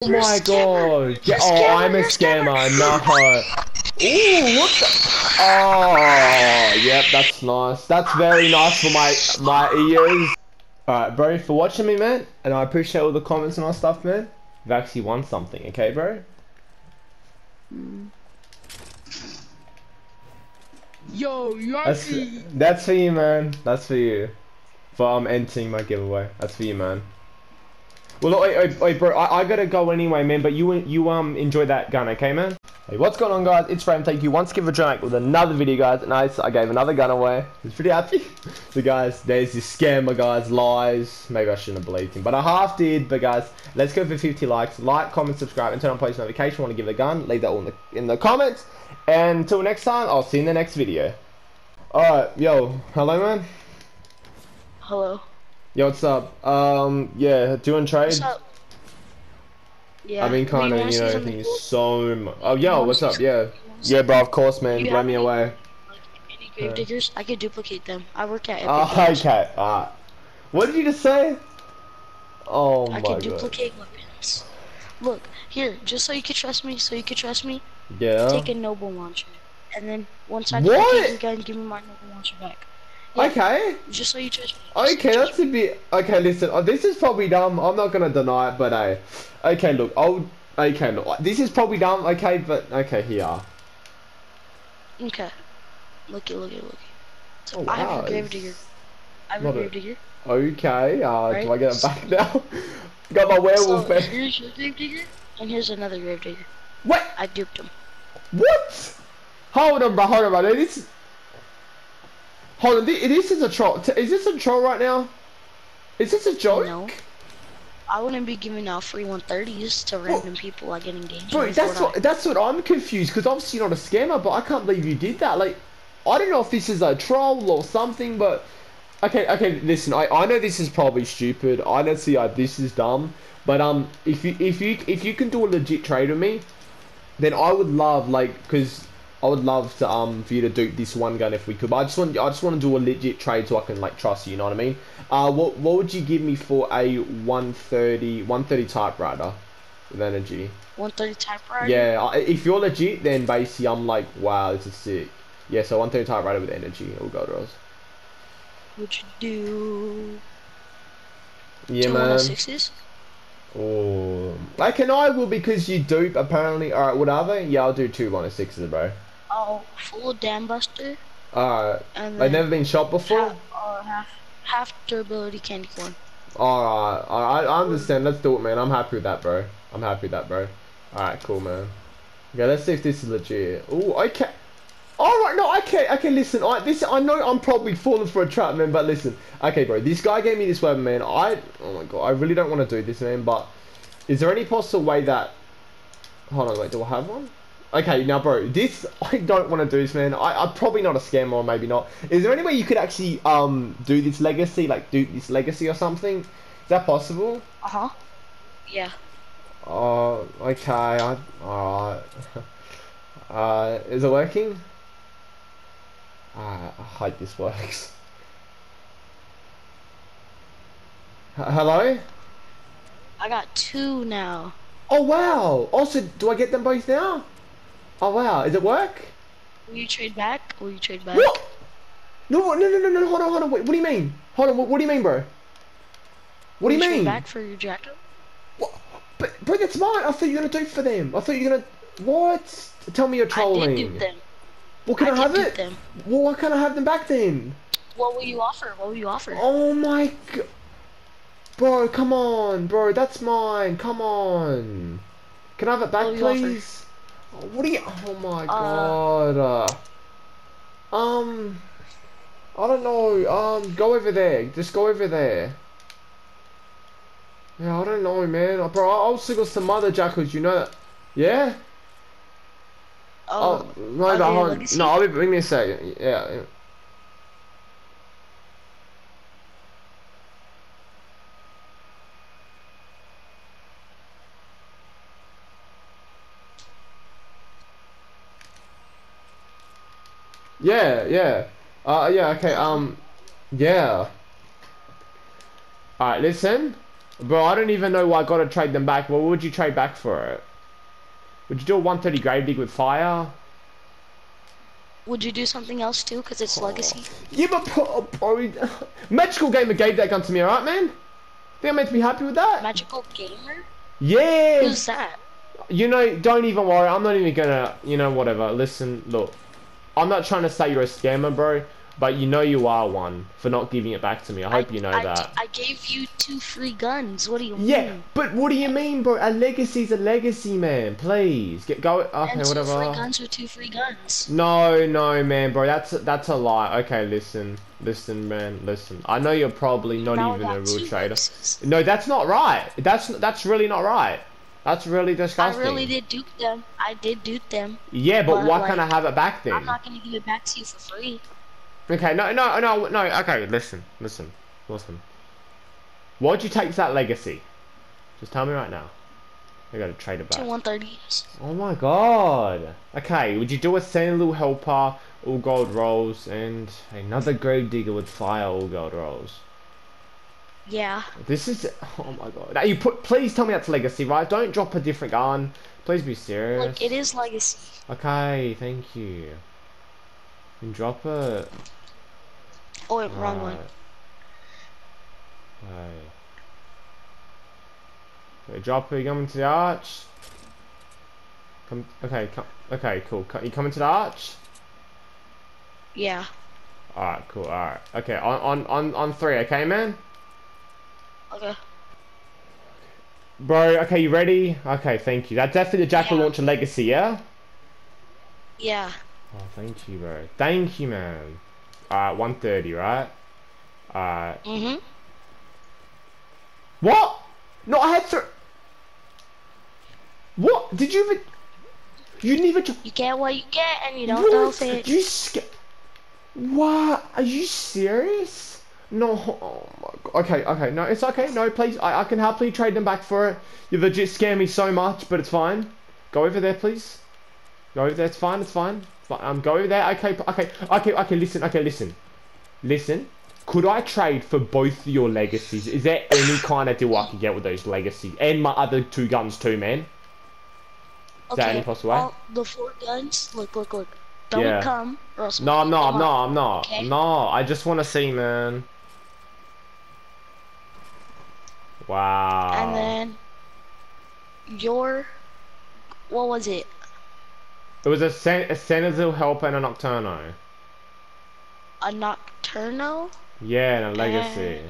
Oh my god. Yeah, oh, I'm a scammer. No. Ooh, what the? Oh, yep, that's nice. That's very nice for my my ears. Alright, bro, for watching me, man, and I appreciate all the comments and all stuff, man. You've actually won something, okay, bro? Yo, you That's that's for you, man. That's for you. For I'm um entering my giveaway. That's for you, man. Well, wait, wait, wait, bro. I, I gotta go anyway, man. But you you um enjoy that gun, okay, man? Hey, what's going on, guys? It's Frame. Thank you once again for joining with another video, guys. Nice. I gave another gun away. He's pretty happy. so, guys, there's this scammer, guys. Lies. Maybe I shouldn't have believed him, but I half did. But, guys, let's go for 50 likes. Like, comment, subscribe, and turn on post notification. Want to give a gun? Leave that all in the in the comments. And until next time, I'll see you in the next video. Alright, yo, hello man. Hello. Yo, what's up? Um, yeah, doing trades. What's up? Yeah. I've been kind of, you know, thinking cool? so much. Oh, yo, what's up? Yeah, you yeah, bro. Of course, man. You have me any- away. Like, any grave diggers? I could duplicate them. I work at Epic Oh, Games. okay. Alright. What did you just say? Oh I my can god. duplicate weapons. Look, here, just so you can trust me, so you can trust me, Yeah. take a noble launcher. And then once I duplicate gun, give me my noble launcher back. Yeah. Okay. Just so you trust me. just so Okay, that's a bit. Okay, listen. Oh, this is probably dumb. I'm not gonna deny it, but hey. Okay, look. I'll. Okay, look. This is probably dumb. Okay, but okay, here. Okay. Looky, looky, looky. So Oh, I have a grave digger. I have a not a- grave digger. Okay. Uh, do I get it back now? Got my werewolf So back. here's your grave digger, and here's another grave digger. What? I duped him. What? Hold on, bro. Hold on, bro. This. Hold on. This, this is a troll. Is this a troll right now? Is this a joke? No. I wouldn't be giving out free 130s to random people I get engaged Bro, that's what that's what I'm confused because obviously you're not a scammer, but I can't believe you did that. Like, I don't know if this is a troll or something, but okay, okay. Listen, I, I know this is probably stupid. I don't see how this is dumb, but um, if you if you if you can do a legit trade with me, then I would love like because I would love to um for you to do this one gun if we could. But I just want I just want to do a legit trade so I can like trust you. You know what I mean? Uh, what what would you give me for a 130 130 typewriter with energy? 130 typewriter? Yeah, I- if you're legit, then basically I'm like, wow, this is sick. Yeah, so 130 typewriter with energy. It will go to us. Would you do Yeah, two man. 106s? Oh, like and I will because you dupe apparently. All right, whatever. Yeah, I'll do two 106s, bro. Oh, full dam buster, and They've never been shot before. half, uh, half, half durability candy corn. All right, all right. I understand. Let's do it, man. I'm happy with that, bro. I'm happy with that, bro. All right, cool, man. Okay, let's see if this is legit. Oh, okay. All right, no, okay, okay. Listen, I this I know I'm probably falling for a trap, man. But listen, okay, bro. This guy gave me this weapon, man. I oh my god, I really don't want to do this, man. But is there any possible way that? Hold on, wait. Do I have one? Okay, now, bro, this I don't want to do this, man. I, I'm probably not a scammer, or maybe not. Is there any way you could actually um do this legacy, like do this legacy or something? Is that possible? Uh huh. Yeah. Oh, okay. I alright. uh, is it working? Ah, I hope this works. H- hello? I got two now. Oh wow! Also, do I get them both now? Oh wow! Is it work? Will you trade back? Will you trade back? What? No, no, no, no, no! Hold on, hold on! Wait, what do you mean? Hold on! What, what do you mean, bro? What do you Will trade mean? back for your jacket? What? But, but that's mine. I thought you were gonna do it for them. I thought you were gonna. What? Tell me you're trolling. I did them. Well, can I, did have it? them. Well, why can't I have them back then? What will you offer? What will you offer? Oh my god. Bro, come on, bro, that's mine. Come on. Can I have it back, please? offer? Oh, What do you? Oh my Uh, god. Uh, um, I don't know. Um, go over there. Just go over there. Yeah, I don't know, man. Uh, Bro, I'll got some other jackals. You know that? Yeah. Oh, Oh, no, are hold. No, I'll be. Give me a second. Yeah. Yeah. Yeah. Uh, yeah, okay, um, yeah. Alright, listen. Bro, I don't even know why I gotta trade them back. What would you trade back for it? Would you do a 130 grave dig with fire? Would you do something else too? Cause it's legacy. Yeah, but bro, bro Magical Gamer gave that gun to me, alright, man? Think I'm meant to be happy with that? Magical gamer? Yeah! Who's that? You know, don't even worry. I'm not even gonna, you know, whatever. Listen, look. I'm not trying to say you're a scammer, bro. But you know you are one for not giving it back to me. I hope you know I, that. I gave you two free guns. What do you mean? Yeah, but what do you mean, bro? A legacy's a legacy, man. Please get go. Okay, and whatever. two free guns are two free guns. No, no, man, bro. That's that's a lie. Okay, listen, listen, man, listen. I know you're probably not Now even a real trader. legacies. No, that's not right. That's that's really not right. That's really disgusting. I really did dupe them. I did dupe them. Yeah, but but, why like, can't I have it back then? I'm not gonna give it back to you for free. Okay, no, no, no, no. Okay, listen, listen, listen. Why'd you take that legacy? Just tell me right now. I gotta trade it back. 130s. Oh my god. Okay, would you do a sand little helper, all gold rolls, and another grave digger with fire, all gold rolls? Yeah. This is. Oh my god. Now you put. Please tell me that's legacy, right? Don't drop a different gun. Please be serious. Look, it is legacy. Okay, thank you. And drop it. Oh, wait, wrong one. Right. Okay, drop it. You coming to the arch? Come. Okay. Come. Okay. Cool. Co- You coming to the arch? Yeah. Alright. Cool. Alright. Okay. On on on on three. Okay, man. Okay. Bro. Okay. You ready? Okay. Thank you. That's definitely the Jack-O Yeah. Launcher Legacy. Yeah. Yeah. Oh, thank you, bro. Thank you, man. Alright. One thirty. Right. Alright. Mm-hmm. What? No, I had three. What? Did you even? You didn't even. You get what you get, and you don't know if What? it. You sca- What? Are you serious? No. Oh my god. Okay, okay. No, it's okay. No, please. I, I can happily trade them back for it. You legit scare me so much, but it's fine. Go over there, please. Go over there. It's fine. It's fine. Fi- Um, go over there. Okay, okay, okay, okay. Listen. Okay, listen. Listen. Could I trade for both your legacies? Is there any kind of deal I can get with those legacies and my other two guns too, man? Is that any possible way? the four guns. Look, look, look. Don't Yeah. come, or else. No, I'm not. I'm not. I'm not. Okay. No, I just want to see, man. Wow. And then your, what was it? it was a, Sen- a Senazil Helper and a Nocturno. A Nocturno? Yeah, and a Legacy.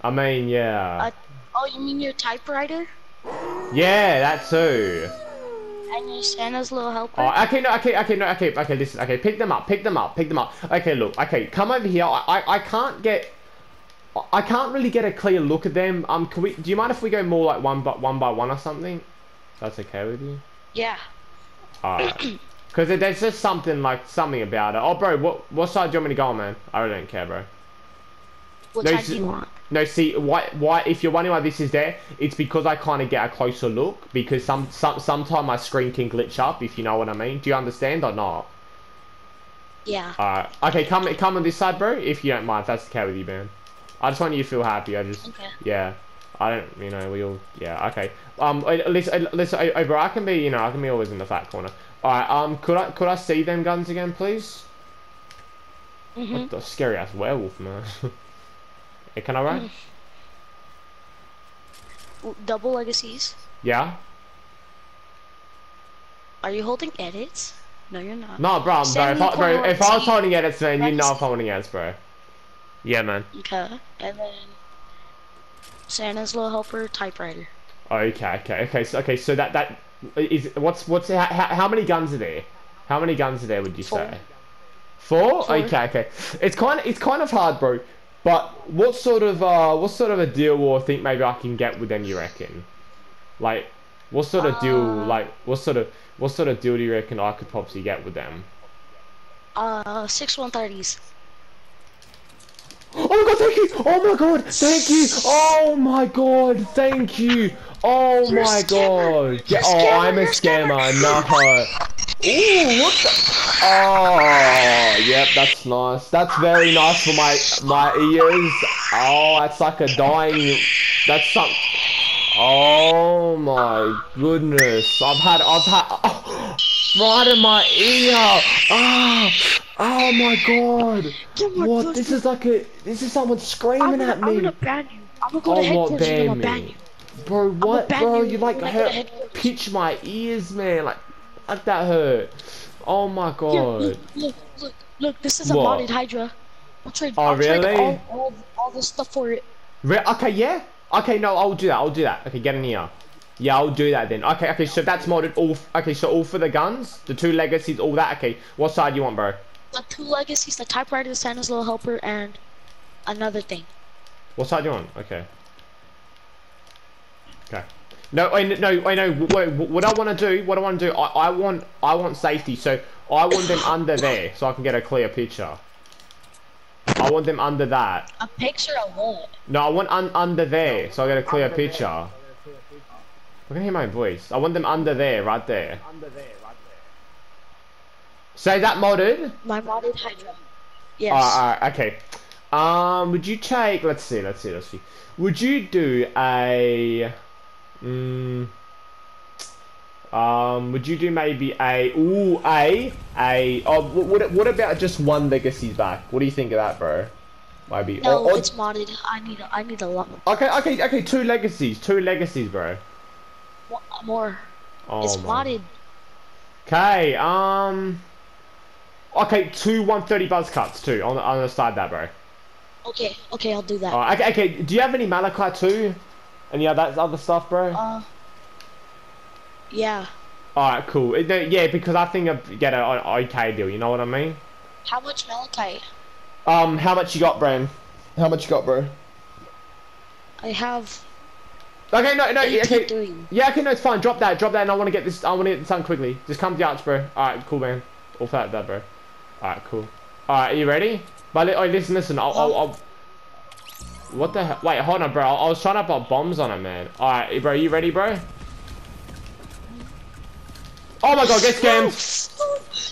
I mean, yeah. A, oh, you mean your typewriter? yeah, that too. And your Santa's little helper? Oh, okay, no, okay, okay, no, okay, okay, listen, okay, pick them up, pick them up, pick them up. Okay, look, okay, come over here. I, I, I can't get, I can't really get a clear look at them. Um, can we? Do you mind if we go more like one by one by one or something? That's okay with you? yeah. Alright. Because there's just something like something about it. Oh, bro, what what side do you want me to go on, man? I really don't care, bro. What No, side do you want? No, see, why, why? If you're wondering why this is there, it's because I kind of get a closer look. Because some, some, sometime my screen can glitch up, if you know what I mean. Do you understand or not? Yeah. Alright. Okay, come, come on this side, bro. If you don't mind, if that's okay with you, man. I just want you to feel happy. I just, Okay. yeah. I don't, you know, we all, yeah. Okay. Um, listen, uh, listen, uh, uh, bro. I can be, you know, I can be always in the fat corner. Alright. Um, could I, could I see them guns again, please? Mhm. What the scary ass werewolf, man. Yeah, can I run? Mm. Double legacies. Yeah. Are you holding edits? No, you're not. No, bro, bro. If I, bro, if I was holding edits, man, you know I'm holding edits, bro. Yeah, man. Okay. And then Santa's little helper typewriter. Okay, okay, okay. So, okay, so that that is what's what's how, how many guns are there? How many guns are there? Would you Four. say? Four? Four. Okay, okay. It's kind of it's kind of hard, bro. But what sort of uh what sort of a deal or think maybe I can get with them? You reckon? Like, what sort of deal? Uh, Like, what sort of what sort of deal do you reckon I could possibly get with them? Uh, six 130s. Oh my god, thank you! Oh my god, thank you! Oh my god, thank you! Oh You're my god! Yeah, oh, scammer, I'm a scammer. scammer. Ooh, what the? Oh, yep, that's nice. That's very nice for my my ears. Oh, that's like a dying. That's some. Oh my goodness! I've had I've had oh, right in my ear. Ah, oh Oh my god! Oh What? This is like a. This is someone screaming gonna, at I'm gonna ban you. I'm gonna go Oh, to headquarters and I'm gonna ban you. Bro, what, bro? you You like when I go to hurt, pitch my ears, man. Like, like that hurt. Oh my god. look, look, look, look. This is a What? modded Hydra. I'll trade. Oh, I'll trade really? all, all, all the stuff for it. Re- okay, yeah. Okay, no, I'll do that. I'll do that. Okay, get in here. Yeah, I'll do that then. Okay, okay. So that's modded. All. f- Okay, so all for the guns, the two legacies, all that. Okay, what side do you want, bro? The two legacies, the typewriter, the Santa's little helper, and another thing. What's side doing? Okay. Okay. No, wait, no, wait, no. Wait, what I want to do, what I want to do, I, I want, I want safety. So I want them under there, so I can get a clear picture. I want them under that. A picture of what? No, I want un under there, so I get a clear picture. I can hear my voice. I want them under there, right there. Under there. Say that modded. My modded Hydra. Yes. Alright, alright, okay. Um, would you take? Let's see, let's see, let's see. Would you do a? Mm, um, would you do maybe a? Ooh, a a. Oh, wh- what? What about just one legacy's back? What do you think of that, bro? Maybe. no, or- or- it's modded. I need. A, I need a lot okay, okay, okay. Two legacies, two legacies, bro. mo- more. Oh it's modded. Okay, um. Okay, two 130 buzz cuts too on the, on the side that, bro. Okay. Okay, I'll do that. Alright, okay, okay. Do you have any Malachite too? Any of that other stuff, bro? Uh. Yeah. Alright, cool. No, Yeah, because I think I'd get an okay deal. You know what I mean? How much malachite? Um, how much you got, Bran? How much you got, bro? I have Okay, no, no, yeah, okay. 83. Yeah, okay, no, it's fine. Drop that, drop that, and I want to get this. I want to get this done quickly. Just come to the arch, bro. Alright, cool, man. All for that, that, bro. Alright, cool. Alright, are you ready? But li- oh, listen, listen. I'll, I'll, I'll. What the hell? Wait, hold on, bro. I, I was trying to put bombs on it, man. Alright, bro, you ready, bro? Oh my god, get scammed!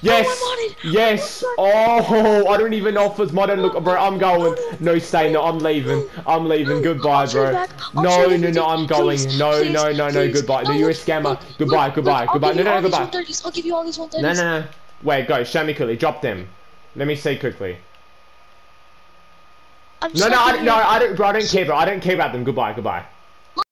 Yes! Yes! Oh, I don't even know if it's modern. Look, bro, I'm going. No, stay. No, I'm leaving. I'm leaving. Goodbye, bro. No, no, no, I'm going. No, no, no, no. Goodbye. No, you're a scammer. Goodbye, goodbye, goodbye. No, no, no, goodbye. I'll give you all these 130s. No, no, no. Wait, go. Show me quickly. Drop them. Let me see quickly. I'm No, no, I, no. I don't, bro. I don't care, bro. I don't care about them. Goodbye, goodbye.